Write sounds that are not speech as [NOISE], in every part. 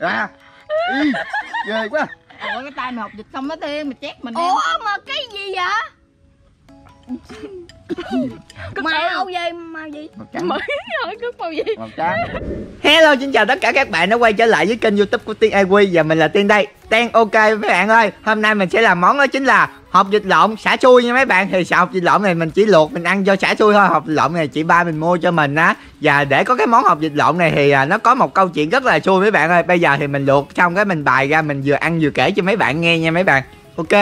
ra. [LAUGHS] Ý, ghê quá. Ủa cái tay mày học dịch không nó tiên mày chét mình ủa mà cái gì vậy màu gì màu gì? Màu trắng. Mới hỏi cứ màu gì? Màu trắng. Hello xin chào tất cả các bạn đã quay trở lại với kênh youtube của Tiên Ai và mình là Tiên đây. Tiên ok mấy bạn ơi. Hôm nay mình sẽ làm món đó chính là hộp vịt lộn xả xui nha mấy bạn. Thì xào hộp vịt lộn này mình chỉ luộc mình ăn cho xả xui thôi. Hộp vịt lộn này chị ba mình mua cho mình á. Và để có cái món hộp vịt lộn này thì à, nó có một câu chuyện rất là xui mấy bạn ơi. Bây giờ thì mình luộc xong cái mình bài ra mình vừa ăn vừa kể cho mấy bạn nghe nha mấy bạn. Ok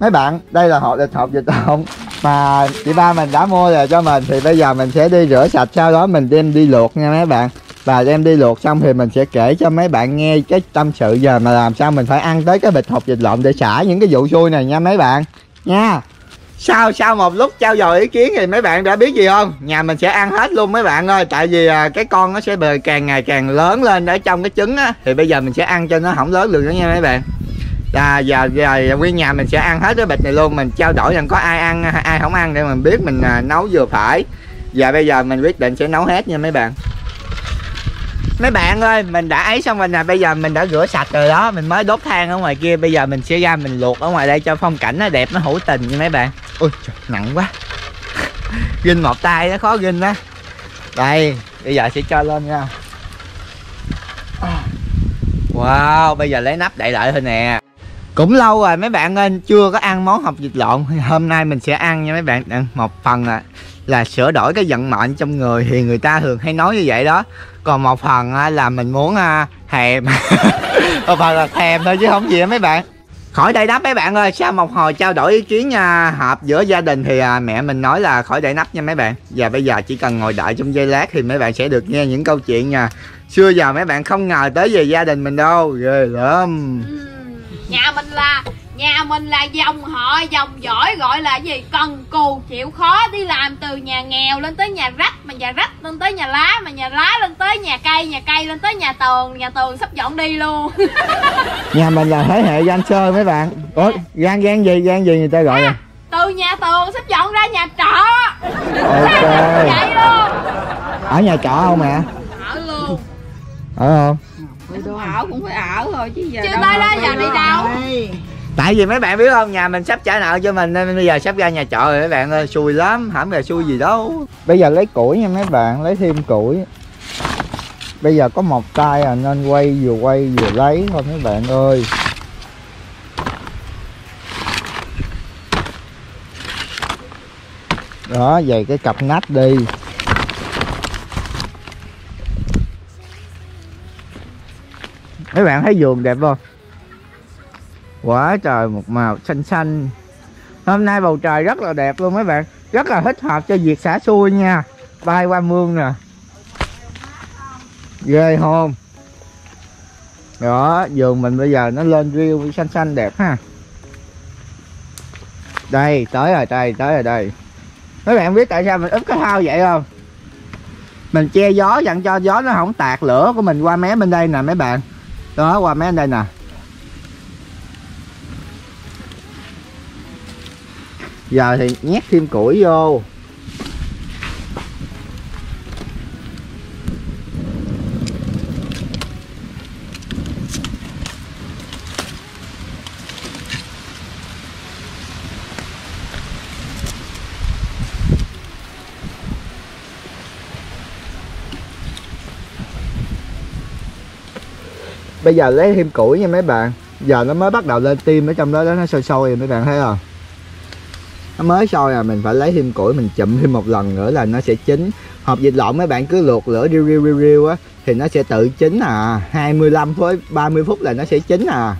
Mấy bạn đây là hộp lịch hộp dịch lộn mà chị ba mình đã mua về cho mình thì bây giờ mình sẽ đi rửa sạch sau đó mình đem đi luộc nha mấy bạn. Và đem đi luộc xong thì mình sẽ kể cho mấy bạn nghe cái tâm sự giờ mà làm sao mình phải ăn tới cái bịch hộp dịch lộn để xả những cái vụ xui này nha mấy bạn. Nha. Sau sau một lúc trao dồi ý kiến thì mấy bạn đã biết gì không? Nhà mình sẽ ăn hết luôn mấy bạn ơi tại vì à, cái con nó sẽ bề càng ngày càng lớn lên ở trong cái trứng á thì bây giờ mình sẽ ăn cho nó không lớn được nữa nha mấy bạn à, giờ giờ nguyên nhà mình sẽ ăn hết cái bịch này luôn. Mình trao đổi rằng có ai ăn ai không ăn để mình biết mình à, nấu vừa phải. Và bây giờ mình quyết định sẽ nấu hết nha mấy bạn. Mấy bạn ơi mình đã ấy xong rồi nè. Bây giờ mình đã rửa sạch rồi đó. Mình mới đốt than ở ngoài kia. Bây giờ mình sẽ ra mình luộc ở ngoài đây cho phong cảnh nó đẹp nó hữu tình nha mấy bạn. Ui trời, nặng quá. [LAUGHS] Ginh một tay nó khó ginh á đây bây giờ sẽ cho lên nha. Wow bây giờ lấy nắp đậy lại thôi nè cũng lâu rồi mấy bạn ơi chưa có ăn món hộp vịt lộn. Hôm nay mình sẽ ăn nha mấy bạn. Một phần là là sửa đổi cái vận mệnh trong người thì người ta thường hay nói như vậy đó. Còn một phần là mình muốn à, thèm. [LAUGHS] Một phần là thèm thôi chứ không gì đó mấy bạn. Khỏi đây nắp mấy bạn ơi. Sau một hồi trao đổi ý kiến nha hợp giữa gia đình thì à, mẹ mình nói là khỏi đây nắp nha mấy bạn. Và bây giờ chỉ cần ngồi đợi trong giây lát thì mấy bạn sẽ được nghe những câu chuyện nha xưa giờ mấy bạn không ngờ tới về gia đình mình đâu. Ghê lắm. Ừ nhà mình là nhà mình là dòng họ dòng giỏi gọi là gì? Cần cù chịu khó đi làm từ nhà nghèo lên tới nhà rách mà nhà rách lên tới nhà lá mà nhà lá lên tới nhà cây nhà cây lên tới nhà tường nhà tường sắp dọn đi luôn. [LAUGHS] Nhà mình là thế hệ gian sơ mấy bạn. Ủa gian gian gì gian gì người ta gọi à từ nhà tường sắp dọn ra nhà trọ. Ok. Vậy luôn. Ở nhà trọ không mẹ ở luôn. Ở không? Ở cũng phải ở thôi chứ giờ chưa tới đó giờ đi đâu đây. tại vì mấy bạn biết không nhà mình sắp trả nợ cho mình nên bây giờ sắp ra nhà trọ rồi mấy bạn ơi xui lắm hẳn là xui gì đâu. Bây giờ lấy củi nha mấy bạn lấy thêm củi. Bây giờ có một tay à nên quay vừa quay vừa lấy thôi mấy bạn ơi. Đó về cái cặp nách đi. Mấy bạn thấy vườn đẹp không quá trời, một màu xanh xanh. Hôm nay bầu trời rất là đẹp luôn mấy bạn. Rất là thích hợp cho việc xả xuôi nha. Bay qua mương nè. Ghê hôn đó, vườn mình bây giờ nó lên riêu xanh xanh đẹp ha. Đây, tới rồi, đây, tới rồi, đây. Mấy bạn biết tại sao mình úp cái thao vậy không? Mình che gió dặn cho gió nó không tạt lửa của mình qua mé bên đây nè mấy bạn. Đó, qua mé bên đây nè. Giờ thì nhét thêm củi vô. Bây giờ lấy thêm củi nha mấy bạn. Giờ nó mới bắt đầu lên tim ở trong đó, đó nó sôi sôi rồi mấy bạn thấy không? Nó mới sôi à mình phải lấy thêm củi, mình chụm thêm một lần nữa là nó sẽ chín. Hộp vịt lộn mấy bạn cứ luộc lửa riu riu riu riu á, thì nó sẽ tự chín à. 25 với 30 phút là nó sẽ chín à.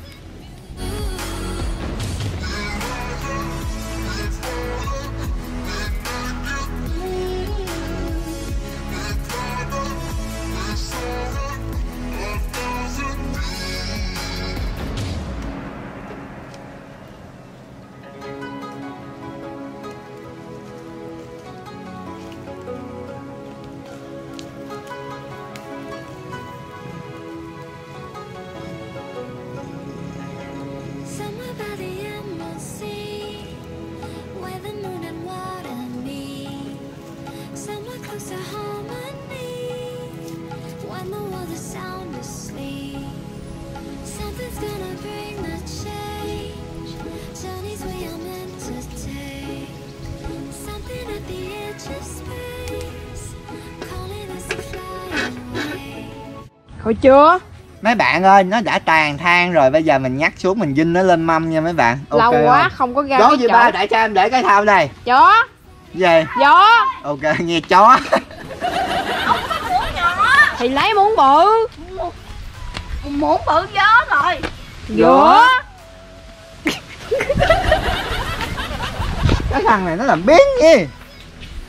Hồi chưa? Mấy bạn ơi nó đã tàn than rồi bây giờ mình nhắc xuống mình dinh nó lên mâm nha mấy bạn. Ok Lâu quá không? không có ra chó cái gì ba để cho em để cái thao đây Chó. Về Gió ok nghe chó. Thì lấy muốn bự. Muốn bự gió rồi. Gió cái thằng này nó làm biến gì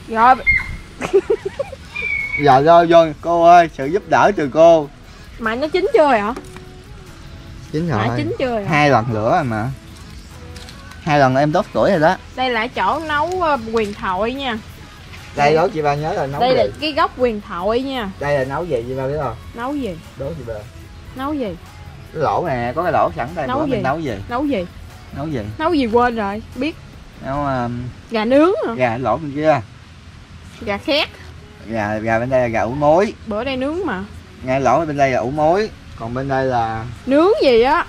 Rồi giờ rồi rồi cô ơi sự giúp đỡ từ cô Mà nó chín chưa rồi hả? Chín Mà rồi. chín chưa rồi hai lần lửa rồi mà. Hai lần em tốt tuổi rồi đó. Đây là chỗ nấu ờ, quyền thoại nha. Đây đố chị ba nhớ là nấu Đây gì? là cái góc quyền thoại nha. Đây là nấu gì chị ba biết không? Nấu gì? Đố chị ba. Nấu gì? Cái lỗ nè có cái lỗ sẵn đây Nấu gì? nấu gì? Nấu gì? Nấu gì? Nấu gì quên rồi Biết. Nấu um, Gà nướng hả? gà lỗ bên kia. Gà khét. Gà gà bên đây là gà ủ muối. Bữa đây nướng mà ngay lỗ bên đây là ủ muối còn bên đây là Nướng gì á?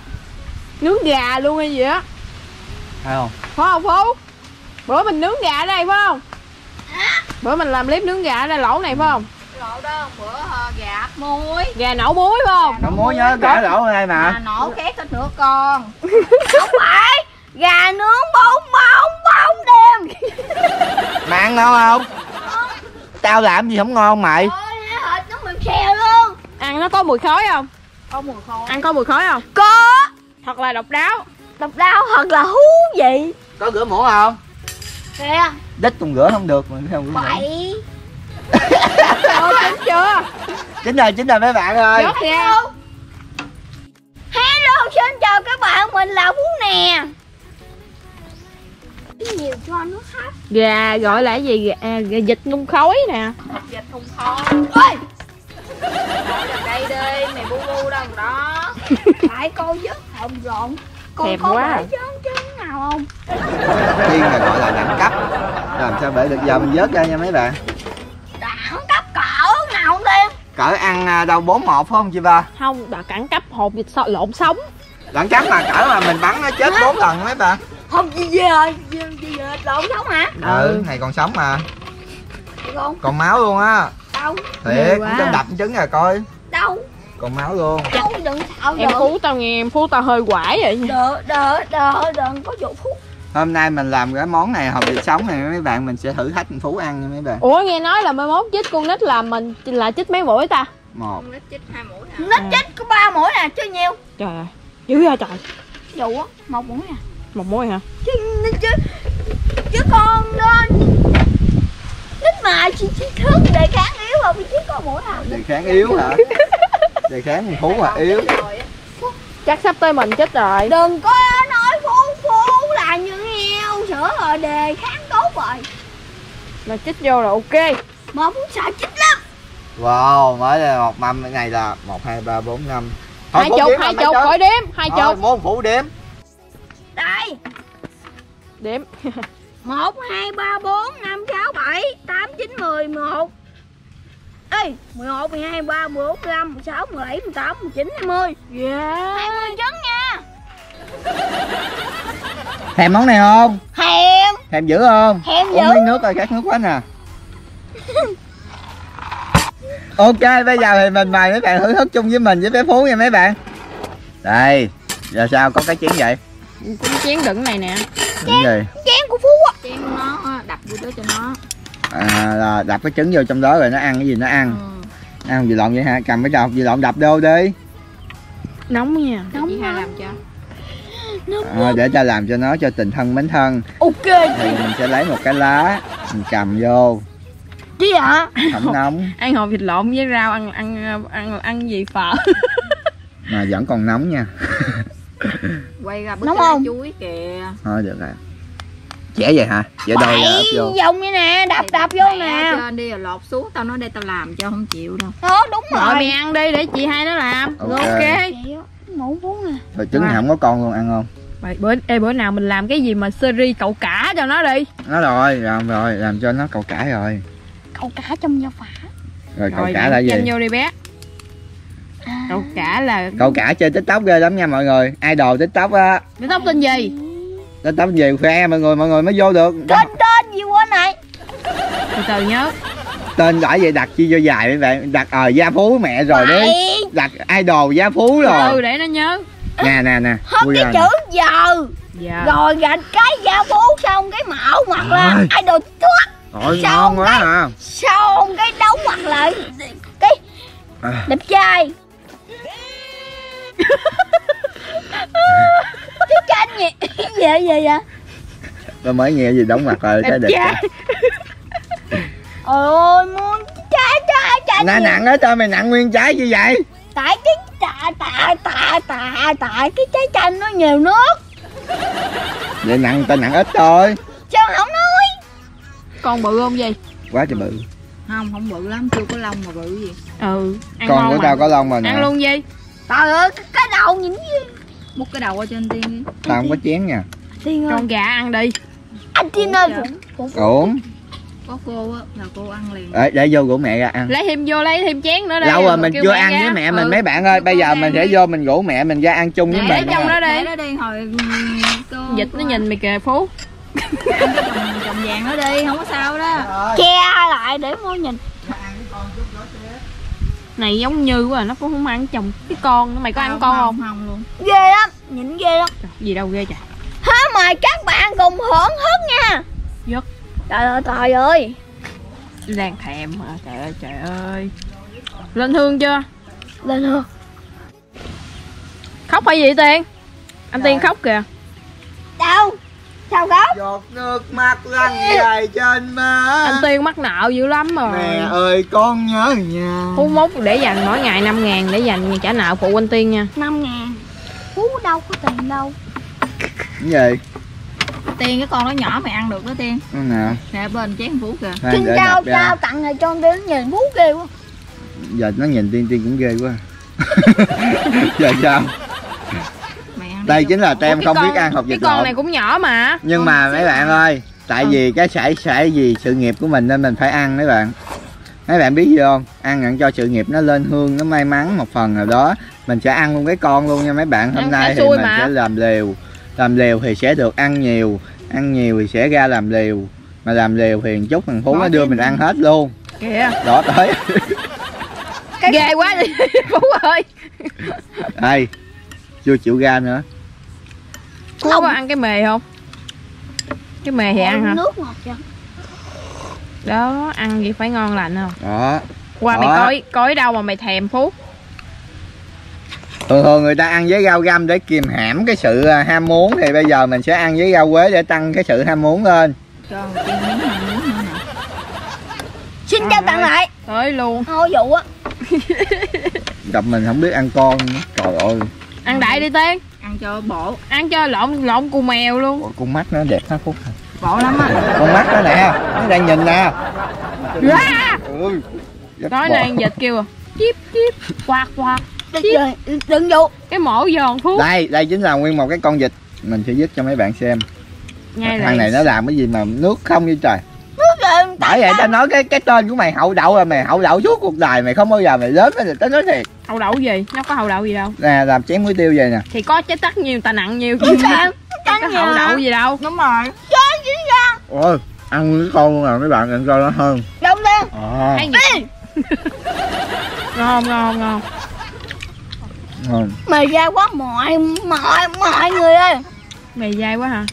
Nướng gà luôn hay gì á? Thấy không? Phải không Phú? Bữa mình nướng gà ở đây phải không? Bữa mình làm clip nướng gà ở đây lẩu này phải không? Lộ đó bữa ờ, gà áp muối. Gà nấu muối phải không? Nấu muối nhớ gà lỗ bên đây Mà. Mà nổ khét hết nữa con. Không phải Gà nướng bông bông bông đêm. Mà ăn ngon không? Tao làm gì không ngon mày? Ôi thịt nó mềm xèo luôn Ăn nó có mùi khói không? Không mùi khói. Ăn có mùi khói không? Có. Thật là độc đáo. Độc đau thật là thú vị. Có rửa muỗng không? Kìa. Đít còn rửa không được mà không rửa. Bậy. [LAUGHS] Ôi chín chưa? Chín rồi chín rồi mấy bạn ơi. Dốt ra Hello. Xin chào các bạn Mình là Phú nè. Nhiều cho nước hấp Gà gọi là cái gì? Gà, à, gà vịt nung khói nè. Dịch thùng kho Ôi Ngồi đây đi Mày bu bu đâu đó. [LAUGHS] Tại cô dứt hồng rộn Cô Thèm có quá. bể chén chén nào không? Tiên là gọi là đẳng cấp làm sao để được giờ mình vớt ra nha mấy bạn Đẳng cấp cỡ nào không tiên cỡ ăn à, đâu bốn một phải không chị ba? Không đã cẳng cấp hột vịt so, lộn sống. Đẳng cấp mà cỡ mà mình bắn nó chết bốn lần mấy bạn Không gì gì rồi Gì gì rồi lộn sống hả? Ừ này còn sống mà. Còn máu luôn á Đâu? Thiệt cho đập trứng rồi coi. Đâu? Còn máu luôn. Đâu đừng xạo Em Phú tao nghe em Phú tao hơi quải vậy Đỡ đỡ đỡ đừng có vụ phút hôm nay mình làm cái món này hộp vịt sống này mấy bạn mình sẽ thử thách phú ăn nha mấy bạn. Ủa nghe nói là mai mốt chích con nít là mình là chích mấy mũi ta? Một. Nít chích hai mũi hả? Nít chích có ba mũi nè chứ nhiêu? Trời ơi Dữ ra trời. Dù á một mũi nè. Một mũi hả? Chứ nít chứ chứ con đó nít mà chỉ chỉ thức? Đề kháng yếu mà chứ có mũi nào đề kháng yếu hả? [LAUGHS] Đề kháng thành phú mà yếu. Chắc sắp tới mình chích rồi. Đừng có nói phú phú là như heo. Sữa rồi đề kháng tốt rồi. Là chích vô rồi ok. Mà phú sợ chích lắm. Wow mới đây một mâm cái này là một hai ba bốn năm. Hai chục hai chục khỏi đếm Hai chục. môn phủ đếm. Đây. Đếm [LAUGHS] một hai ba bốn năm sáu bảy tám chín mười mười một. Ê mười một mười hai ba mười bốn mười lăm mười sáu mười bảy mười tám mười chín hai mươi. Yeah. Hai mươi trứng nha. [LAUGHS] Thèm món này không? Thèm. Thèm dữ không? Thèm uống dữ. miếng nước coi khát nước quá nè. [LAUGHS] Ok bây giờ thì mình mời mấy bạn thưởng thức chung với mình với bé phú nha mấy bạn. Đây giờ sao có cái chén vậy? Cũng chén đựng này nè. Chén gì? Chén của phú chén nó đập vô đó cho nó. À, là đập cái trứng vô trong đó rồi nó ăn cái gì nó ăn. Ừ. ăn gì lộn vậy hả? Cầm cái đầu gì lộn đập vô đi. Nóng nha. Nóng Chị hai lắm. làm cho. À, để ta làm cho nó cho tình thân mến thân. Ok. Thì mình sẽ lấy một cái lá mình cầm vô. Chi hả không nóng. Ăn hột vịt lộn với rau ăn ăn ăn ăn gì phở? Mà vẫn còn nóng nha. Quay ra Nóng không? chuối kìa. Thôi được rồi chẻ vậy hả? Chẻ đôi bảy vô. vòng như nè đập đập vô nè. Trên đi rồi lột xuống tao nói đây tao làm cho không chịu đâu. Đó đúng Rồi rồi. mày ăn đi để chị hai nó làm. Ok. Rồi ok. Chị á, ngủ rồi. Trứng thì Wow. không có con luôn ăn không? Vậy bữa ê, bữa nào mình làm cái gì mà series cậu cả cho nó đi. Nó rồi làm rồi làm cho nó cầu cải rồi. Cậu cả trong gia phả. Rồi cầu Rồi cải là gì? nhanh vô đi bé. Cậu cả là cầu cải chơi tiktok ghê lắm nha mọi người. Idol tiktok á. Tóc tên gì tiktok gì khoe mọi người mọi người mới vô được. Tên tên gì quên này? Từ từ nhớ. Tên gọi vậy đặt chi cho dài mấy bạn. Đặt ờ gia phú mẹ rồi đấy. Đặt idol gia phú từ rồi để nó nhớ. Nè nè nè. Hết Ui cái chữ giờ. Dạ. Rồi gạch cái gia phú xong cái mạo mặt là idol tuốt Ôi Sao ngon quá à Xong cái đấu mặt lại. Cái À. đẹp trai [LAUGHS] Cái tranh gì Dạ dạ dạ. Tôi mới nghe gì đóng mặt rồi cái đẹp. Ôi [LAUGHS] muốn trái trái trái nè nặng đó cho mày nặng nguyên trái như vậy? Tại cái tại tại tại tại tại cái trái chanh nó nhiều nước. Vậy nặng tao nặng ít thôi. Sao không nói. Con bự không gì quá trời bự. Không không bự lắm chưa có lông mà bự gì. Ừ. Ăn con của mà. tao có lông rồi nè. ăn luôn gì? Trời ơi cái, cái đầu nhìn gì múc cái đầu qua trên tiên tao không có chén nha. Tiên ơi. Con gà ăn đi. Anh Tiên ơi. Cũng, cũng. Ổn có cô á là cô ăn liền. Để, để vô của mẹ ra ăn. Lấy thêm vô lấy thêm chén nữa đây lâu rồi mình chưa ăn ra. với mẹ mình. Ừ. mấy bạn ơi bây giờ mình sẽ vô mình rủ mẹ mình ra ăn chung với Để mình trong đó đi. Để nó đi hồi ừ, cô [LAUGHS] dịch nó nhìn mày kìa phú. Chồng vàng nó đi không có sao đó. Che lại để mua nhìn này giống như quá à, nó cũng không ăn chồng cái con mày có ăn con không không? luôn. Ghê lắm Nhìn ghê lắm. Trời, gì đâu ghê trời. Hả mời các bạn cùng hưởng thức nha. Dứt. Trời ơi trời ơi. Đang thèm mà trời ơi trời ơi. Lên thương chưa? Lên thôi khóc hay gì tiên? Anh tiên khóc kìa. Đâu Sao khóc giọt nước mắt lăn dài trên má. Anh tiên mắc nợ dữ lắm rồi. Mẹ ơi con nhớ nhà. Phú mốt để dành mỗi ngày 5 ngàn để dành trả nợ phụ anh tiên nha. 5 ngàn. Phú đâu có tiền đâu. Cái gì? Tiên cái con nó nhỏ mày ăn được đó tiên. Nào? Nè bên chén phú kìa. Xin chào chào tặng này cho đến nhìn Phú ghê quá. Giờ nó nhìn tiên tiên cũng ghê quá. [LAUGHS] Giờ sao đây chính là tem không cái biết con- ăn học cái dịch con lộn. này cũng nhỏ mà. Nhưng mà mấy bạn ơi tại vì cái sải sải gì sự nghiệp của mình nên mình phải ăn mấy bạn. Mấy bạn biết gì không? Ăn nhận cho sự nghiệp nó lên hương nó may mắn một phần nào đó. Mình sẽ ăn luôn cái con luôn nha mấy bạn. Hôm Ăn nay thì mình mà. sẽ làm liều. Làm liều thì sẽ được ăn nhiều. Ăn nhiều thì sẽ ra làm liều. Mà làm liều thì một chút thằng phú nó đưa mình ăn hết luôn. Kìa. Đó tới. Ghê quá đi [LAUGHS] phú ơi. Đây chưa chịu ra nữa. Phú có ăn cái mề không? Cái mề thì ăn hả? Nước ngọt chưa đó ăn gì phải ngon lành không? Đó. Qua mày Đó. coi coi đâu mà mày thèm phú thường thường người ta ăn với rau găm để kìm hãm cái sự à, ham muốn thì bây giờ mình sẽ ăn với rau quế để tăng cái sự ham muốn lên. Xin chào tặng lại. Tới luôn. Thôi dụ á. Gặp mình không biết ăn con nữa. trời ơi ăn đại đi tiên ăn cho bộ ăn cho lộn lộn cù mèo luôn. Ủa, con mắt nó đẹp hả phúc bộ lắm á. Con mắt nó nè nó đang nhìn nè. À! nói bò. này dịch kêu à. Chip chip quạt quạt. Đừng, đừng dụ cái mổ giòn phú đây đây chính là nguyên một cái con vịt mình sẽ dứt cho mấy bạn xem. Ngay thằng này nó làm cái gì mà nước không như trời Bởi vậy tao nói cái cái tên của mày hậu đậu là mày hậu đậu suốt cuộc đời mày không bao giờ mày lớn lên tao nói thiệt hậu đậu gì? Nó có hậu đậu gì đâu. Nè làm chén muối tiêu vậy nè. Thì có trái tắc nhiều ta nặng nhiều. Chứ Đúng sao có hậu đậu gì đâu. Đúng rồi. Chơi gì ra ôi ăn cái con luôn nào mấy bạn ăn coi nó hơn. Đông lên. À, ăn gì ngon ngon ngon. Ngon. Mày ra quá mọi mọi mọi người ơi. Mày dai quá hả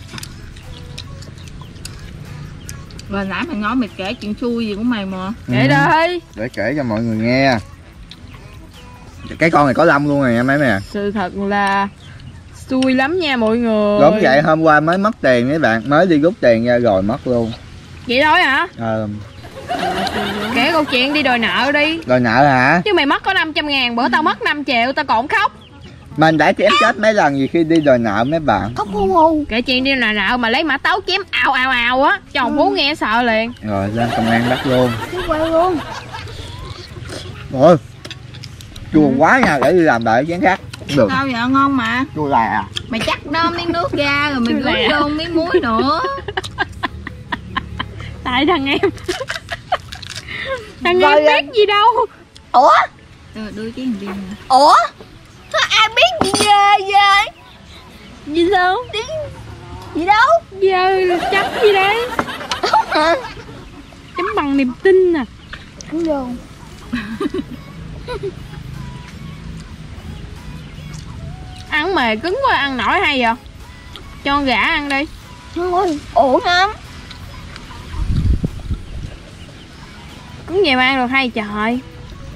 rồi nãy mày nói mày kể chuyện xui gì của mày mà. Để Ừ. đây để kể cho mọi người nghe. Cái con này có lông luôn rồi nha mấy mẹ. Sự thật là xui lắm nha mọi người. Đúng vậy hôm qua mới mất tiền mấy bạn. Mới đi rút tiền ra rồi mất luôn. Vậy thôi hả? Ờ. Kể câu chuyện đi đòi nợ đi. Đòi nợ hả? Chứ mày mất có 500 ngàn bữa tao mất 5 triệu tao còn khóc mình đã chém chết mấy lần gì khi đi đòi nợ mấy bạn? Có ngu ngu kể chuyện đi đòi nợ mà lấy mã tấu chém ào ào ào á. Chồng phú nghe sợ liền. Rồi lên công an bắt luôn. Quay luôn. Rồi chua quá nha để đi làm đợi chén khác. Không được. Sao vậy ngon mà? Chua là à. Mày chắc đó miếng nước ra rồi mày Lẹ. rưới vô miếng muối nữa. [LAUGHS] Tại thằng em [LAUGHS] thằng Rồi, em biết gì đâu. Ủa? Đưa, đưa chén riêng nè Ủa Sao ai biết gì ghê ghê gì đâu Gì đâu? Giờ chấm gì đấy? Chấm bằng niềm tin nè cắn vô ăn mề cứng quá ăn nổi hay vậy? Cho con gà ăn đi. Thôi ổn lắm. Cứng vậy mà ăn được hay trời.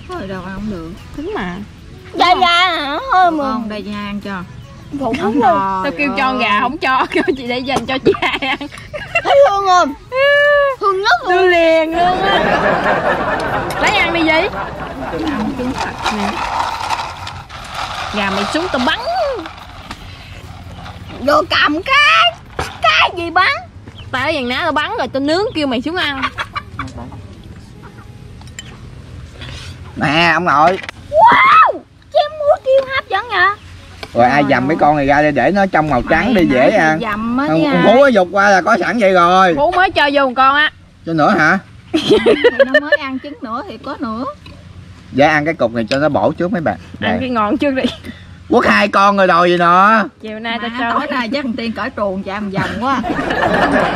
Thôi đâu ăn không được. Cứng mà da da hả? Hơi mà con đây nha ăn cho. Phụ không rồi tao kêu cho gà không cho [LAUGHS] kêu chị để dành cho chị hai ăn. Thấy thương không? [LAUGHS] Thương nhất luôn. Tôi liền luôn á. Lấy ăn đi gì gà mày xuống tao bắn. Rồi cầm cái cái gì bắn? Tao ở dàn ná tao bắn rồi tao nướng kêu mày xuống ăn. Nè ông nội. Wow muối kêu hấp dẫn vậy rồi ai dầm mấy con này ra đây để nó trong màu trắng đi dễ ăn dầm á phú nó dục qua là có sẵn vậy rồi. Phú mới cho vô một con á. Cho nữa hả? [LAUGHS] Nó mới ăn trứng nữa thì có nữa. Dạ ăn cái cục này cho nó bổ trước mấy bạn. Ăn cái ngọn trước đi quất hai con rồi đòi gì nọ chiều nay tao cho tối nay chắc thằng tiên cởi truồng chạm vòng quá. [LAUGHS]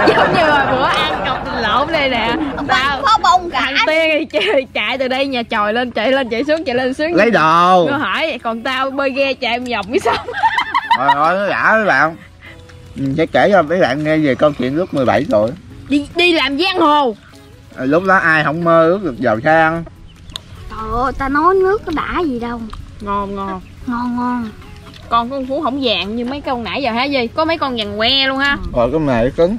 Giống như hồi bữa ăn cọc lộn đây nè. Tao có bông cả thằng tiên chạy, chạy từ đây nhà tròi lên chạy lên chạy xuống chạy lên xuống lấy đồ. Nó hỏi còn tao bơi ghe chạy vòng mới xong rồi rồi nó đã mấy bạn. Mình sẽ kể cho mấy bạn nghe về câu chuyện lúc 17 tuổi đi đi làm giang hồ. Ờ, lúc đó ai không mơ ước được giàu sang? Trời ơi ta nói nước có đã gì đâu. Ngon ngon ngon ngon. Con con phú không vàng như mấy con nãy giờ hả gì có mấy con vàng que luôn ha. Rồi cái này cứng.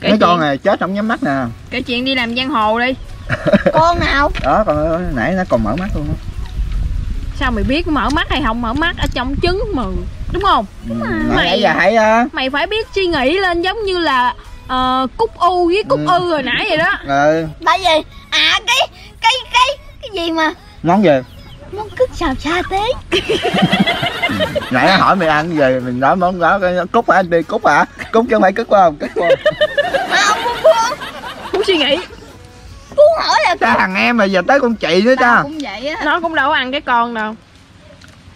Kể mấy con chuyện, này chết không nhắm mắt nè. Kể chuyện đi làm giang hồ đi. [LAUGHS] Con nào? Đó con nãy nó còn mở mắt luôn á. sao mày biết mở mắt hay không mở mắt? Ở trong trứng mà. Đúng không? Ừ, mà. nãy nãy giờ thấy á. mày phải biết suy nghĩ lên giống như là ờ, cúc u với cúc Ừ. ư hồi nãy vậy đó. Ừ. Tại vì à cái cái cái cái gì mà món gì? Món cứt xào sa tế [LAUGHS] nãy nó hỏi mày ăn cái gì mình nói món đó cái cúc hả anh đi cúc hả? Cúc chứ không phải cúc phải không? Cúc phải không? À ông Phương muốn suy nghĩ. Phương hỏi là ta thằng em mà giờ tới con chị nữa ta cũng vậy á. Nó cũng đâu có ăn cái con đâu.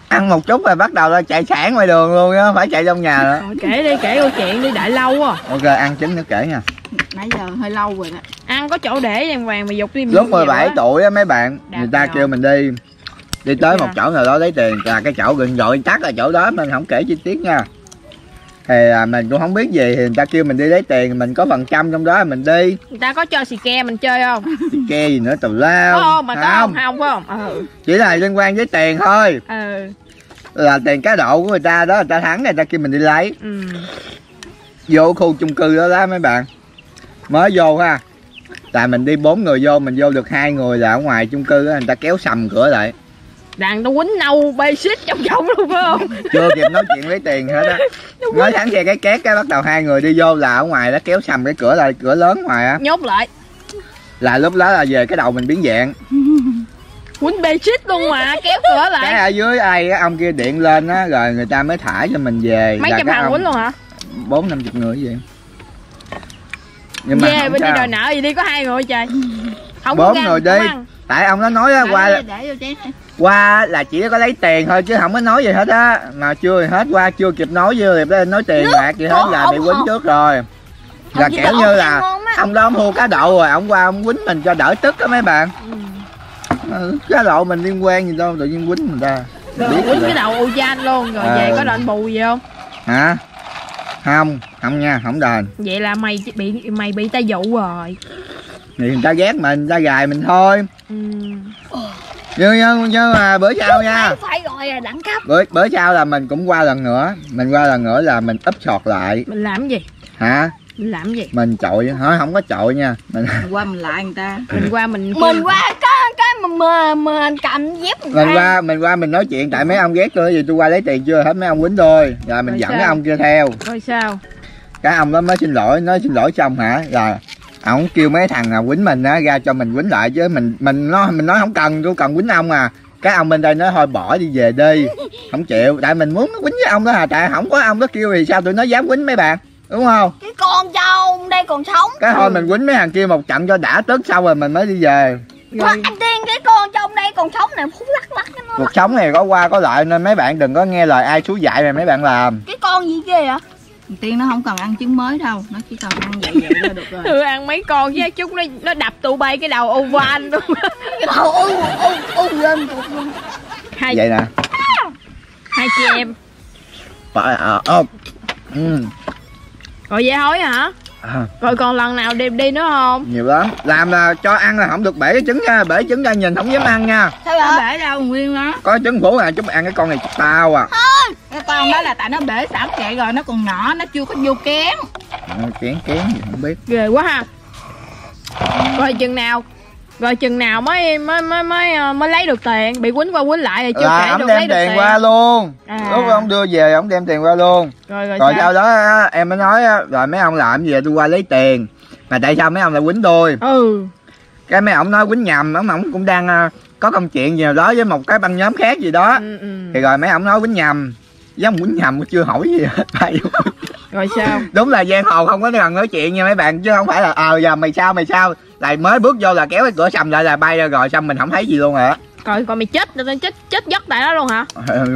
Ăn một chút rồi bắt đầu là chạy sản ngoài đường luôn á phải chạy trong nhà nữa. Rồi, kể đi kể câu chuyện đi đợi lâu à ok ăn trứng nữa kể nha. Nãy giờ hơi lâu rồi đó ăn có chỗ để đàng hoàng mà dục đi lúc 17 tuổi á mấy bạn Đạp người ta rồi. kêu mình đi. Đi tới một chỗ nào đó lấy tiền là cái chỗ gần rồi chắc là chỗ đó mình không kể chi tiết nha. Thì à, mình cũng không biết gì thì người ta kêu mình đi lấy tiền mình có phần trăm trong đó mình đi. Người ta có cho xì ke mình chơi không? [LAUGHS] Ke gì nữa tào lao. Có không? Mà có không. không? Phải không ừ. Chỉ là liên quan với tiền thôi. Ừ. Là tiền cá độ của người ta đó người ta thắng người ta kêu mình đi lấy. Ừ. Vô khu chung cư đó đó mấy bạn. Mới vô ha tại mình đi bốn người vô mình vô được hai người là ở ngoài chung cư á người ta kéo sầm cửa lại. Đàn nó quýnh nâu basic trong trong luôn phải không? Chưa kịp nói chuyện lấy tiền hết á. Nói thắng xe cái két cái bắt đầu hai người đi vô là ở ngoài đó kéo sầm cái cửa lại cửa lớn ngoài á. Nhốt lại. Là lúc đó là về cái đầu mình biến dạng. Quýnh basic luôn mà kéo cửa cái lại ở dưới ai á ông kia điện lên á rồi người ta mới thả cho mình về. Mấy trăm cái thằng quýnh luôn hả? bốn năm chục người vậy nhưng mà không bên đi đòi nợ gì đi có hai người trời [LAUGHS] không Bốn người đi. tại ông nó nói á, qua để vô chén qua là chỉ có lấy tiền thôi chứ không có nói gì hết á. Mà chưa hết qua chưa kịp nói chưa kịp lên nói tiền bạc gì hết là bị quýnh trước rồi. Là kiểu như là ông đó ông thua cá độ rồi ông qua ông quýnh mình cho đỡ tức á mấy bạn. Ừ. Ừ, cá độ mình liên quan gì đâu tự nhiên quýnh người ta. Rồi Biết quýnh cái đầu u danh luôn rồi Ờ. về có đền bù gì không? Hả không không nha không đền. Vậy là mày bị mày bị ta dụ rồi. Thì người ta ghét mình người ta gài mình thôi. Ừ. nhưng nhưng nhưng mà bữa sau nha. phải gọi là đẳng cấp. Bữa bữa sau là mình cũng qua lần nữa. Mình qua lần nữa là mình úp sọt lại. Mình làm gì? Hả làm gì? Mình chọi hỏi không có chọi nha. Mình qua mình lại người ta. Mình qua mình mình qua cái cái mà mà mình cầm dép mình qua mình qua mình nói chuyện tại mấy ông ghét tôi gì tôi qua lấy tiền chưa? Hết mấy ông quýnh tôi. Rồi mình Rồi dẫn sao? cái ông kia theo. Rồi sao? Cái ông đó mới xin lỗi nói xin lỗi xong hả? Là ổng kêu mấy thằng nào quýnh mình á ra cho mình quýnh lại chứ mình mình nói mình nói không cần tôi cần quýnh ông à. Cái ông bên đây nói thôi bỏ đi về đi. Không chịu. Tại mình muốn nó quýnh với ông đó à tại không có ông đó kêu thì sao tụi nó dám quýnh mấy bạn đúng không? Cái con trâu đây còn sống cái thôi mình quýnh mấy thằng kia một trận cho đã tức xong rồi mình mới đi về. Ủa, anh tiên cái con trong đây còn sống này phú lắc lắc cái nó cuộc sống này có qua có lại nên mấy bạn đừng có nghe lời ai xúi dạy mà mấy bạn làm. Cái con gì kia vậy? Tiên nó không cần ăn trứng mới đâu nó chỉ cần ăn vậy vậy là được rồi. Ừ, ăn mấy con với chút nó nó đập tụ bay cái đầu oval luôn. Cái đầu u u u lên hai vậy nè. Hai chị em. Phải à, à, ừ. Rồi vậy thôi hả? À, rồi còn lần nào đi đi nữa không? Nhiều lắm. Làm là cho ăn là không được bể cái trứng nha. Bể trứng ra nhìn không dám ăn nha. Sao vậy? Bể đâu nguyên nó có trứng phủ à chúng ăn cái con này tao à. Cái con đó là tại nó bể sẵn vậy rồi nó còn nhỏ nó chưa có vô kén. Ừ, kén kén gì không biết. Ghê quá ha. Rồi chừng nào rồi chừng nào mới mới mới mới, ờ, mới lấy được tiền? Bị quýnh qua quýnh lại rồi chưa là kể ông được đem lấy được tiền tiền. qua luôn. À. lúc ông đưa về ông đem tiền qua luôn. Rồi rồi, rồi sao? sau đó em mới nói á, rồi mấy ông làm gì tôi qua lấy tiền. Mà tại sao mấy ông lại quýnh tôi? Ừ. Cái mấy ông nói quýnh nhầm ông ông cũng đang à, có công chuyện gì nào đó với một cái băng nhóm khác gì đó. Ừ, ừ. thì rồi mấy ông nói quýnh nhầm. Với ông quýnh nhầm chưa hỏi gì. [LAUGHS] Hết rồi sao? Đúng là giang hồ không có cần nói chuyện nha mấy bạn chứ không phải là ờ giờ mày sao mày sao lại mới bước vô là kéo cái cửa sầm lại là bay ra rồi xong mình không thấy gì luôn hả? Rồi còn mày chết tao chết chết giấc tại đó luôn hả?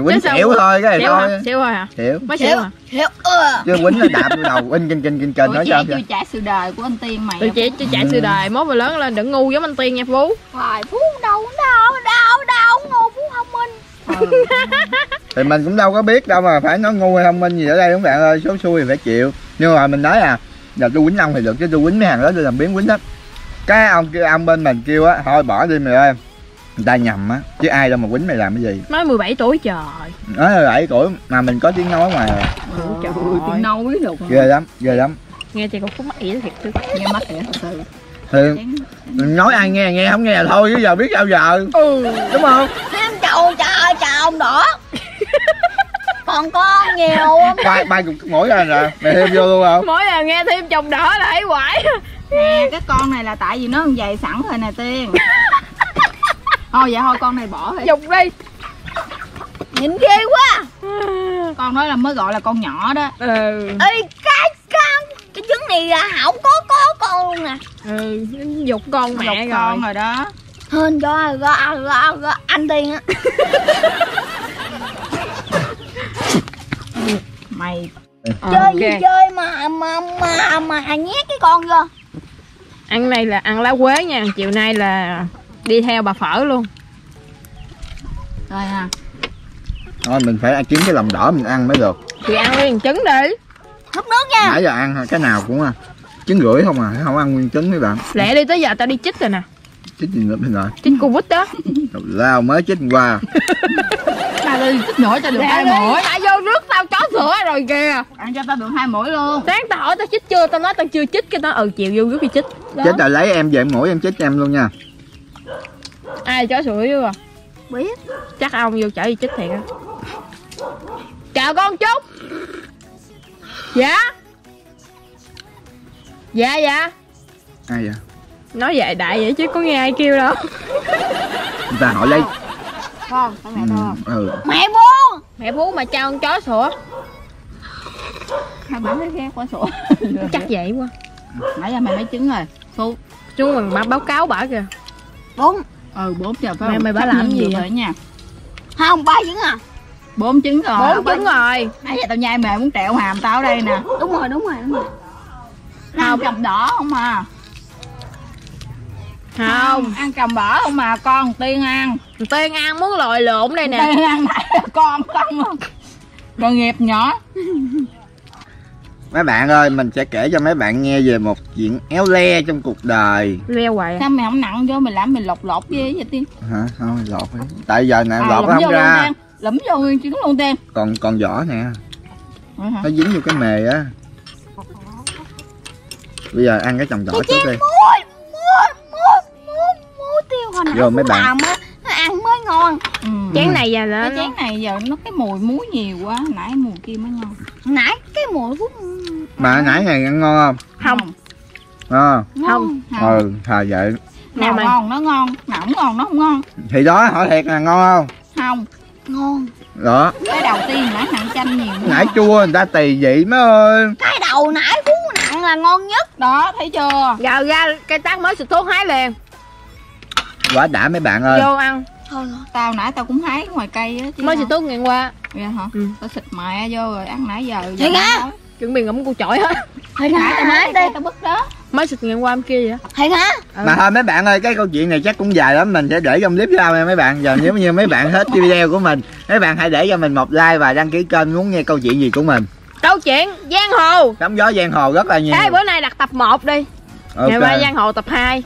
Quýnh sao? xỉu thôi cái này xỉu hả? Thôi xỉu thôi hả? Xỉu. Mới xỉu hiểu hả? hiểu ờ. Chứ quýnh nó đạp vô đầu in kinh kinh kinh kinh nói sao chưa trả sự đời của anh tiên mày tụi chị cho chạy sự đời mốt mà lớn lên đừng ngu giống anh tiên nha phú. Hoài Phú đâu đâu đâu đâu ngu Phú thông minh. [LAUGHS] Thì mình cũng đâu có biết đâu mà phải nói ngu hay thông minh gì ở đây các bạn ơi? Số xui thì phải chịu. Nhưng mà mình nói à giờ tôi quýnh ông thì được chứ tôi quýnh mấy hàng đó tôi làm biến quýnh hết cái ông kia ông bên mình kêu á thôi bỏ đi mày ơi người ta nhầm á chứ ai đâu mà quýnh mày làm cái gì. Nói 17 tuổi trời. Nói là bảy tuổi mà mình có tiếng nói ngoài rồi. Trời ơi tiếng biết được ghê lắm ghê lắm. Nghe chị còn phú mắc ỉa thiệt chứ nghe mắt vậy thật sự. Thì nói ai nghe nghe không nghe là thôi chứ giờ biết sao giờ. Ừ. Đúng không? Thêm chầu chà chà ông đỏ. [LAUGHS] Còn con nhiều lắm ba ba chục mỗi ra nè mày thêm vô luôn không? Mỗi lần nghe thêm chồng đỏ là thấy quải nè cái con này là tại vì nó còn dày sẵn rồi nè tiên. [LAUGHS] Thôi vậy thôi con này bỏ đi. Dục đi. Nhìn ghê quá. Con đó là mới gọi là con nhỏ đó. Ừ. Ê cái con cái trứng này là không có có con luôn nè ừ dục con mẹ Dục rồi. con rồi đó. Hên cho ra ra ra anh tiên á. Mày. Chơi gì ok. chơi mà mà mà mà nhét cái con vô ăn này là ăn lá quế nha. Chiều nay là đi theo bà phở luôn. Rồi ha thôi mình phải kiếm cái lòng đỏ mình ăn mới được. Chị ăn nguyên trứng đi. Húp nước nha. Nãy giờ ăn cái nào cũng à, trứng rưỡi không à không ăn nguyên trứng mấy bạn. Lẹ đi tới giờ tao đi chích rồi nè. Chích gì nữa bên rồi chích covid đó. Lao mới chích qua [LAUGHS] ta đi. Chút nữa cho được hai mũi tại vô rước tao chó sữa rồi kìa. Ăn cho tao được hai mũi luôn. Sáng tao hỏi tao chích chưa? Tao nói tao chưa chích cái tao ừ chiều vô rước đi chích. Đó. chết là lấy em về mũi em chích em luôn nha. Ai chó sữa chứ à? Biết. Chắc ông vô chở đi chích thiệt á. Chào con chút dạ? Dạ dạ. Ai vậy? Nói vậy đại vậy chứ có nghe ai kêu đâu. Người ta hỏi lấy con tao mẹ ừ, tao ừ. mẹ bố mẹ phú mà cho con chó sữa hai bán cái khác quá sủa. [LAUGHS] Chắc vậy quá. Nãy giờ mày mấy trứng rồi. Phú chú mình báo báo cáo bả kìa. Bốn. Ừ bốn giờ phải Mày- không? mày bảo làm gì vậy? rồi nha. Không ba trứng à. Bốn trứng rồi. Bốn trứng rồi. Nãy giờ tao nhai mẹ muốn trẹo hàm tao ở đây nè. Đúng rồi đúng rồi đúng rồi. Ăn cầm đỏ không mà không ăn cầm đỏ không mà con tiên ăn. Tiên ăn muốn lòi lộn đây nè. Tiên ăn nãy con không rồi nghiệp nhỏ. Mấy bạn ơi mình sẽ kể cho mấy bạn nghe về một chuyện éo le trong cuộc đời. Leo hoài. Sao mày không nặng vô mày làm mày lột lột với vậy tiên? Hả? Lọt đi. Tại giờ nè À, lụm nó không ra. lụm vô nguyên trứng luôn tiên. Còn còn vỏ nè. Ừ nó dính vô cái mề á. Bây giờ ăn cái chồng đỏ trước đi. muối muối hồi nãy Vô mấy bạn. làm á nó ăn mới ngon. Ừ. chén này giờ cái là chén này giờ nó cái mùi muối nhiều quá nãy mùi kia mới ngon. Nãy cái mùi phú mà nãy này ăn ngon không? Không. À, ngon không. ừ thà vậy. Nào mày. ngon nó ngon. Nào không ngon nó không ngon. Thì đó hỏi thiệt là ngon không? Không. Ngon. Đó. Cái đầu tiên nãy nặng chanh nhiều nữa. nãy chua người ta tì vị mấy ơi. Cái đầu nãy phú nặng là ngon nhất. Đó thấy chưa? Giờ ra cây tác mới xịt thuốc hái liền quá đã mấy bạn ơi. Vô ăn. Thôi tao nãy tao cũng hái ngoài cây á mới xịt thuốc ngày qua. Vậy hả? Ừ. tao xịt mẹ vô rồi ăn nãy giờ giờ hả? chuẩn bị ngắm cua chọi hết. Thiệt hả? tao mới đi. tao bứt đó. Mới xịt ngang qua bên kia vậy Thiệt hả? mà thôi mấy bạn ơi cái câu chuyện này chắc cũng dài lắm mình sẽ để trong clip sau nha mấy bạn. Giờ nếu như mấy bạn hết video của mình. Mấy bạn hãy để cho mình một like và đăng ký kênh muốn nghe câu chuyện gì của mình. Câu chuyện giang hồ. Sóng gió giang hồ rất là nhiều. Thế bữa nay đặt tập 1 đi Ok. Ngày mai giang hồ tập 2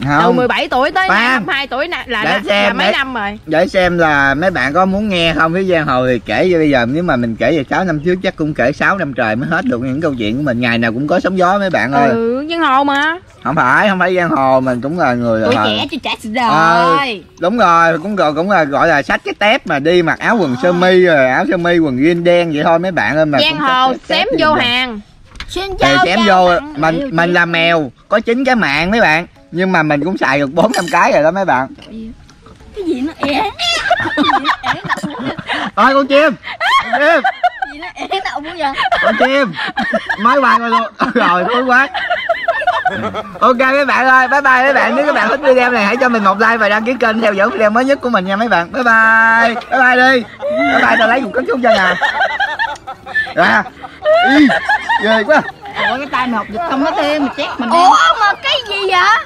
Từ không. 17 tuổi tới Khoan. 22 tuổi là, là, Để xem, là mấy để- năm rồi? để xem là mấy bạn có muốn nghe không? Với giang hồ thì kể cho bây giờ nếu mà mình kể về 6 năm trước chắc cũng kể 6 năm trời mới hết được những câu chuyện của mình. Ngày nào cũng có sóng gió mấy bạn ơi. Ừ giang hồ mà. Không phải không phải giang hồ mình cũng là người tuổi là- trẻ chưa trẻ Ờ. rồi. đúng rồi cũng gọi cũng là gọi là sách cái tép mà đi mặc áo quần sơ mi rồi áo sơ mi quần jean đen vậy thôi mấy bạn ơi mà giang hồ cái xém vô hàng Xin thì chào chém vô bạn. mình mình là mèo có chín cái mạng mấy bạn. Nhưng mà mình cũng xài được bốn năm cái rồi đó mấy bạn. Cái gì nó é thôi con chim. Con chim. Gì nó bây giờ con chim. Mới bay rồi luôn. Rồi thối quá. Ok mấy bạn ơi bye bye mấy bạn. Nếu các bạn thích video này hãy cho mình một like và đăng ký kênh theo dõi video mới nhất của mình nha mấy bạn. Bye bye. Bye bye đi. Bye bye tao lấy một cốc chút cho nè ra ghê quá. Ủa cái tay mày học dịch không có thêm mày chết mình đi. Ủa mà cái gì vậy?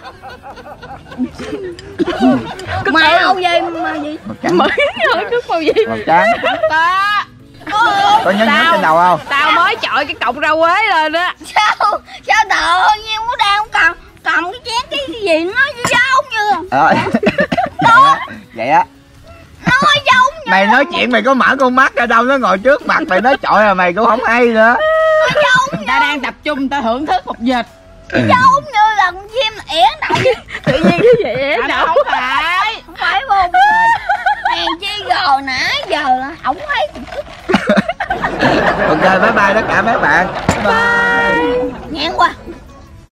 Màu gì mà gì? màu trắng mới hỏi nước màu gì màu trắng. Có có nhấn Sao? trên đầu không? Tao mới chọi cái cọng rau quế lên á. Sao? Sao tự nhiên muốn đang cầm cầm cái chén cái, cái gì nó giống như? Ờ. vậy á vậy á. Nó giống như mày nói chuyện mày có mở con mắt ra đâu nó ngồi trước mặt mày nói chọi là mày cũng không hay nữa ta đang tập trung ta hưởng thức một dịch giống như là con chim ẻn đầu [LAUGHS] tự nhiên cái gì Anh đâu? không phải. Không phải không hèn chi rồi nãy giờ là không thấy. [LAUGHS] Ok bye bye tất cả các bạn. Bye ngán quá